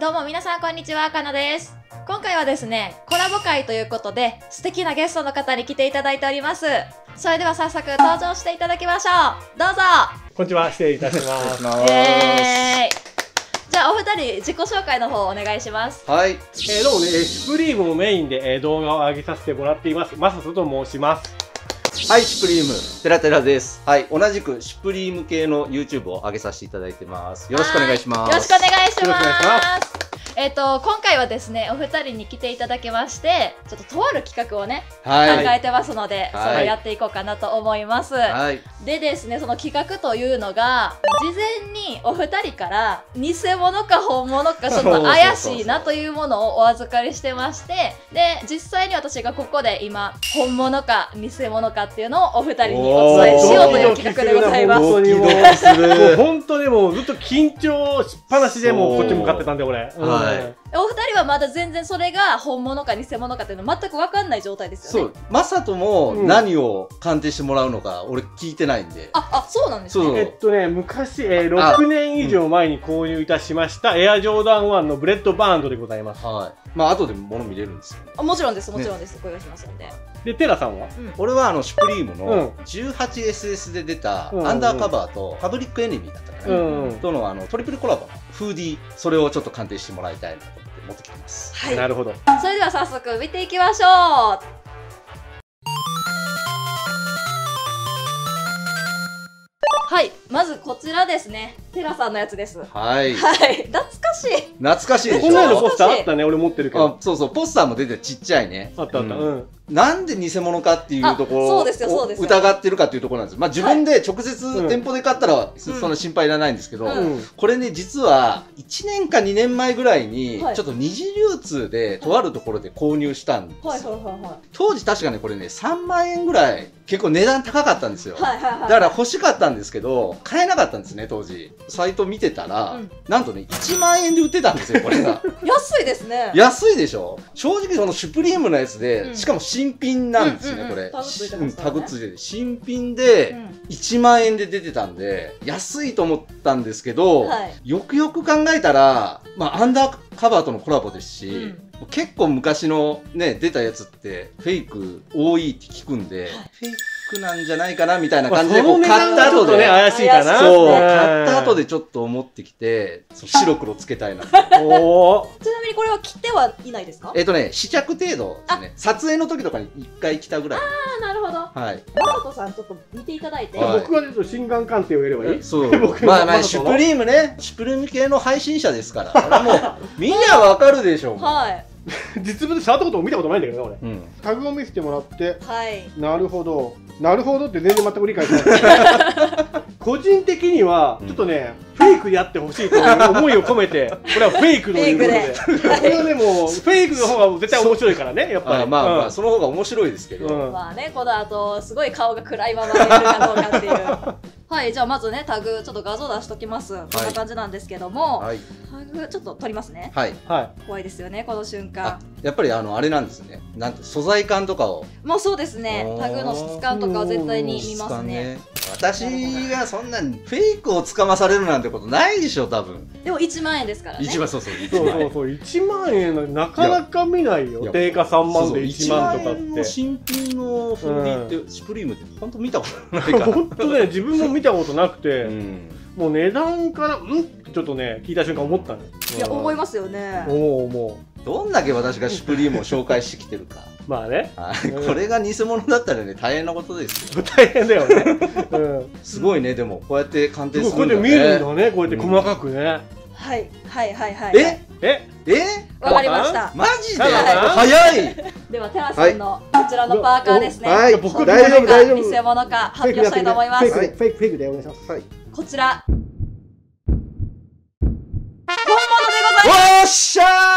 どうも皆さんこんにちは、かなです。今回はですね、コラボ会ということで、素敵なゲストの方に来ていただいております。それでは早速登場していただきましょう。どうぞこんにちは、失礼いたします。イエーイじゃあお二人、自己紹介の方お願いします。はい。えーどうもね、えーシュプリームをメインで、えー動画を上げさせてもらっています。マサトと申します。はい、シュプリーム、テラテラです。はい、同じくシュプリーム系の YouTube を上げさせていただいてます。よろしくお願いします。よろしくお願いしよろしくお願いしまます。えっ、と、今回はですね、お二人に来ていただきまして、ちょっととある企画をね、はい。考えてますので、はいそれをやっていこうかなと思います。はい。でですね、その企画というのが、事前にお二人から偽物か本物かちょっと怪しいなというものをお預かりしてまして、で、実際に私がここで今、本物か偽物かっていうのをお二人にお伝えしようという企画でございます。本当にもうドキドキするもう本当にもうずっと緊張しっぱなしでもうこっち向かってたんで、俺。うんはいお二人はまだ全然それが本物か偽物かっていうの全く分かんない状態ですよね。そう、マサトもうん何を鑑定してもらうのか、俺聞いてないんで。あ、あ、そうなんですね。そうえっとね、昔、えー6年以上前に購入いたしました、エアジョーダン1のブレッドバーンドでございます。はい。まあ、後で物見れるんですよね。あもちろんです、もちろんです。ご用意しますんで。で、テラさんは？うん俺はあの、シュプリームうんの 18SS で出たうんアンダーカバーとパブリックエネミーだったかな。うん。とのあのトリプルコラボのフーディー、それをちょっと鑑定してもらいたいなと思って持ってきてます。はい。なるほど。それでは早速見ていきましょうはいまずこちらですね。テラさんのやつです。ははい。い懐かしい。懐かしいでしょ？こんなのポスターあったね、俺持ってるけあど。そうそう、ポスターも出てちっちゃいね。あったあった。ううん。ん。なんで偽物かっていうところあそうですよそうですよ。疑ってるかっていうところなんです。まあ自分で直接うん。店舗で買ったらそうん。そんな心配いらないんですけど。これね実は1年か2年前ぐらいにはい。ちょっと二次流通でとあるところで購入したんです。よ、はいはいはいは当時確かねこれね3万円ぐらい結構値段高かったんですよ、いはいはいはい。だから欲しかったんですけど買えなかったんですね当時。サイト見てたら、うん。なんとね1万円で売ってたんですよこれが。安いですね。安いでしょ。正直そのシュプリームのやつで、うん。しかも新品なんですね、うんうんうんこれ。タグついててて。新品でうん。1万円で出てたんで安いと思ったんですけど、はい。よくよく考えたら、まあ、アンダーカバーとのコラボですし、うん。結構昔のね出たやつってフェイク多いって聞くんで、フェイクなんじゃないかなみたいなまあ感じで買った後で、ね、怪しいかな。そう、ん買った後でちょっと思ってきて、白黒つけたいな。ちなみにこれは切ってはいないですか？えっとね、試着程度ですね。撮影の時とかに一回来たぐらい。あなるほどはい。マサトさんちょっと見ていただいてはい僕はちょっと心眼鑑定をやればいい？そう。まあまあ、シュプリームね、シュプリーム系の配信者ですから。もう、みんなわかるでしょ。もうはい 実物触ったことも見たことないんだけどね、俺。うん。タグを見せてもらって、はいなるほど。なるほどって全然全く理解してない。個人的には、ちょっとね、フェイクであってほしいという思いを込めて、これはフェイクということで。フェイクでこれはでも、フェイクの方が絶対面白いからね、やっぱり。あまあまあ、うんその方が面白いですけど。うんまあね、この後、すごい顔が暗いままでいるかどうかっていう。はい、じゃあまずね、タグ、ちょっと画像出しときます。こんな感じなんですけども、はい。タグ、ちょっと撮りますね。はい。は怖いですよね、この瞬あ間。、やっぱりあの、あれなんですね。なんて、素材感とかを。もうそうですね、タグの質感とかは絶対に見ますね。。私がそんなにフェイクをつかまされるなんてことないでしょ、多分。でも1万円ですからね。一番そうそう、そう万円そうそう、1万円のなかなか見ないよ。定価3万で1万とか1万円のって。新品のフーディーって、シュプリームって本当見たことないから。本当ね、自分も見たことなくて、うんもう値段から、ん？ってちょっとね、聞いた瞬間思ったね。いや、思いまますよね。思う思どんだけ私がシュプリームを紹介してきてるか。う。まあね、これが偽物だったらね、大変なことですよ。大変だよね。うん。すごいね、でも、こうやって鑑定するんだね。やって見るんだね、こうやって細かくね。はい、はい、はい、はい。え？え？え？わかりました。マジで？はい早い では、テラさんのこちらのパーカーですね。はい僕大丈夫か大丈夫偽物か発表したいと思います。フェイク、フェイク、フェイクでお願いします。はい。こちら。本物でございおっしゃー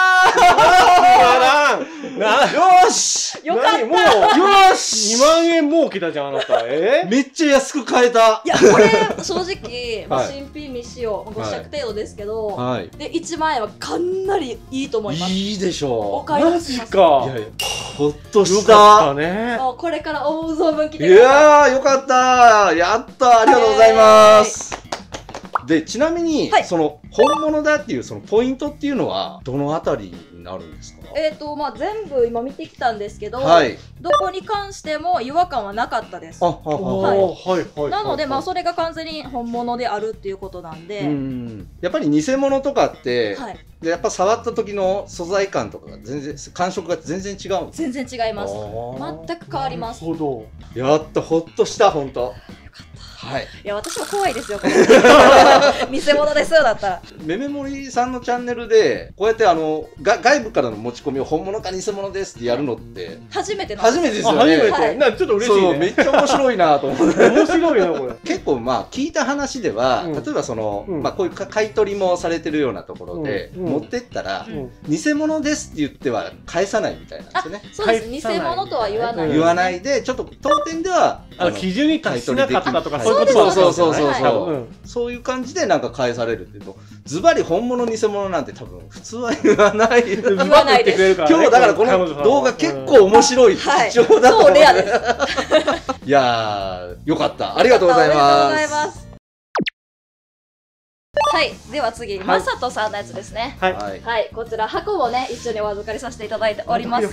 よしよかった何もう、よし2万円儲けたじゃん、あなた。え？めっちゃ安く買えたいや、これ、正直、まあ、はい新品未使用、ご試着程度ですけど、はい。で、1万円はかなりいいと思います。いいでしょお買いマ。ジか。う。いやいや、ほっとよしかったた。ね。これから思う存分来いてください。やー、よかったやったありがとうございますでちなみに、はい。その本物だっていうそのポイントっていうのはどのあたりになるんですか？えっ、とまあ全部今見てきたんですけど、はい。どこに関しても違和感はなかったです。あははおーはいはい。なので、まあ、そそれが完全に本物であるっていうことなんで、うん。やっぱり偽物とかって、はい、でやっぱ触った時の素材感とかが全然感触が全然違うんです全然違います。あ全く変わります。なるほーやっとほっとした本当はい。いや私も怖いですよこれ。偽物ですよだったら。めめもりさんのチャンネルでこうやってあのが外部からの持ち込みを本物か偽物ですってやるのって初めてなんです初めてですよね。初めて、はい。ちょっと嬉しいそうめねっちゃ面白いなと思って面白いなこれ。結構まあ聞いた話では、うん。例えばその、うん。まあこういうか買い取りもされてるようなところで、うん。うん。持ってったら、うん。偽物ですって言っては返さないみたいなんですあよね。そうです。偽物とは言わない、うん言わないでちょっと当店ではあの基準に達しなかったとか買そういうことそうそうそうそう。そういう感じでなんか返されるっていうとズバリ本物偽物なんて多分普通は言わない。うん言わないで今日だからこの動画結構面白いはい。貴重だと思う超レアです。いやーよかった。ありがとうございます。はいでは次、はい。まさとさんのやつですね。はい。はい。はいこちら箱もね一緒にお預かりさせていただいております。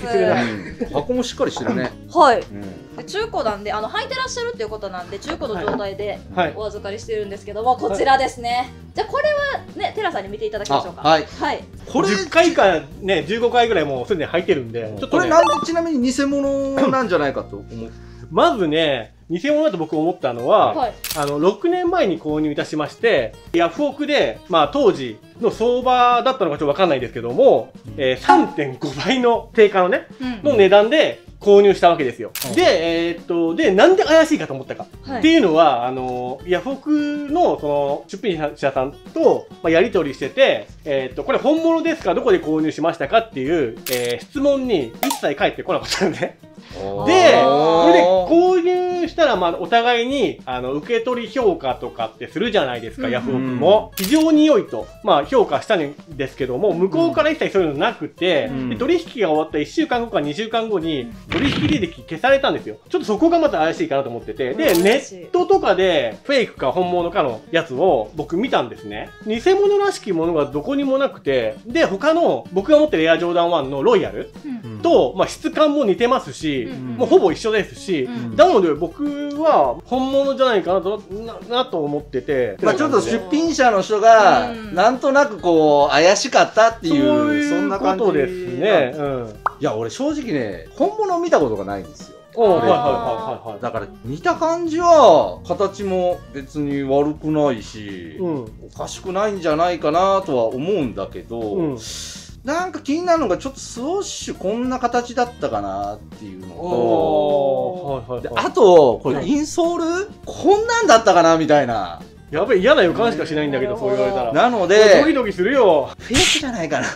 箱もしっかりしてるね、はい。うんで中古なんであの履いてらっしゃるっていうことなんで中古の状態ではい。お預かりしてるんですけども、こちらですね。じゃあこれはねテラさんに見ていただきましょうか。あはい。はい。これ10回かね15回ぐらいもうすでに入ってるんでちょっことれねなんでちなみに偽物なんじゃないかと思う。まずね偽物だと僕思ったのは、はい。あの6年前に購入いたしましてヤフオクで、まあ、当時の相場だったのかちょっとわかんないですけども、えー3.5倍の定価のねうん。の値段で購入したわけですよ。うんで、えーっと、で、なんで怪しいかと思ったか。はいっていうのは、あの、ヤフオクの、その、出品者さんと、まあ、やり取りしてて、えーっと、これ本物ですか？どこで購入しましたかっていう、えー質問に一切返ってこなかったんでね。で、それで購入したら、まあ、お互いに、あの、受け取り評価とかってするじゃないですか、うん。ヤフオクも。非常に良いと、まあ、評価したんですけども、向こうから一切そういうのなくて、うん。で取引が終わった1週間後か2週間後に、取引履歴消されたんですよ。ちょっとそこがまた怪しいかなと思ってて。で、うんネットとかで、フェイクか本物かのやつを僕見たんですね。偽物らしきものがどこにもなくて、で、他の、僕が持ってるエアジョーダン1のロイヤルうん。と、まあ、質感も似てますし、うん。もうほぼ一緒ですし、うん。なので僕は本物じゃないかなとななと思ってて、まあちょっと出品者の人がうんなんとなくこう怪しかったっていうそういそんな感じうことですね。うん。いや俺正直ね本物見たことがないんですよおうはいはいあーはいはいだから見た感じは形も別に悪くないし、うん。おかしくないんじゃないかなとは思うんだけど、うん。なんか気になるのがちょっとスウォッシュこんな形だったかなっていうのとおー。はいはいではい。あとこはいれインソール、こんなんだったかなみたいな。やべえ嫌な予感しかしないんだけど、そう言われたら。なのドキでドキするよ。フェイクじゃないかな。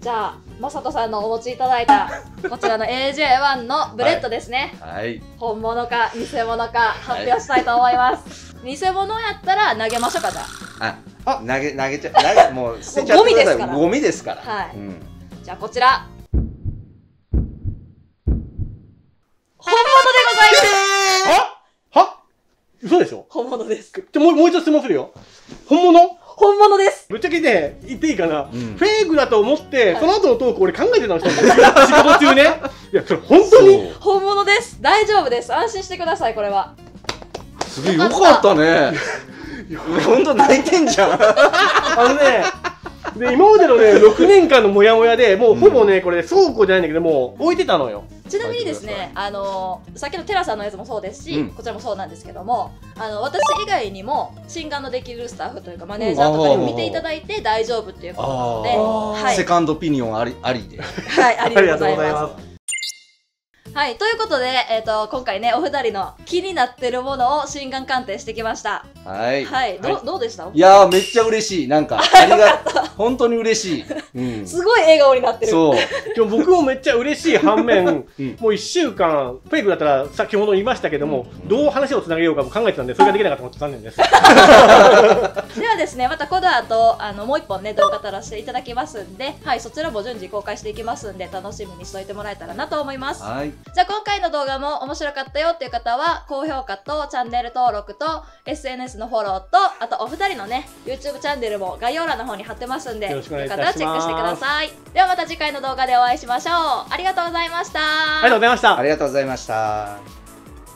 じゃあまさとさんのお持ちいただいたこちらの AJ1 のブレッドですね、はい。本物か偽物か発表したいと思います、偽物やったら投げましょうかじゃああ投げ投げちゃ投げもう捨てちゃってください。ゴミですから。ゴミですから。はい。うん。あじゃあこちら。本物でございます。は？は？嘘でしょ？本物です。じゃもうもう一度質問するよ。本物？本物です。ぶっちゃけね、言っていいかな、うん。フェイクだと思って、はい。その後のトーク俺考えてたんですよ。仕事中ね。いや、それ本当に？本物です。大丈夫です。安心してくださいこれは。すげえよかった。ね本当泣いてんじゃん。あのね、で、今までのね、6年間のモヤモヤで、もうほぼね、これ倉庫じゃないんだけど、もう置いてたのよ。ちなみにですね、あのさっきのテラさんのやつもそうですし、うん。こちらもそうなんですけども、あの私以外にも心眼のできるスタッフというかマネージャーとかにも見ていただいて大丈夫っていうことなので、はい。セカンドピニオンありありで。はい、ありがとうございます。あはい、ということで、えっ、と今回ねお二人の気になってるものを心眼鑑定してきました。はいはい、どうはいどうでした？いやーめっちゃ嬉しいなんか ありが本当に嬉しい、うん、すごい笑顔になってる。そうでも僕もめっちゃ嬉しい反面、うんもう1週間、フェイクだったら先ほど言いましたけども、うんどう話をつなげようかも考えてたんで、それができなかったのが残念です。ではですね、またこの後あのもう一本ね動画撮らせていただきますんで、はいそちらも順次公開していきますんで楽しみにしておいてもらえたらなと思います。はいじゃあ今回の動画も面白かったよっていう方は高評価とチャンネル登録と SNS のフォローとあとお二人のね YouTube チャンネルも概要欄の方に貼ってますんでよろしくお願いいたよかったらチェックしてください。ではまた次回の動画でお会いしましょう。ありがとうございました。ありがとうございました。ありがとうございました。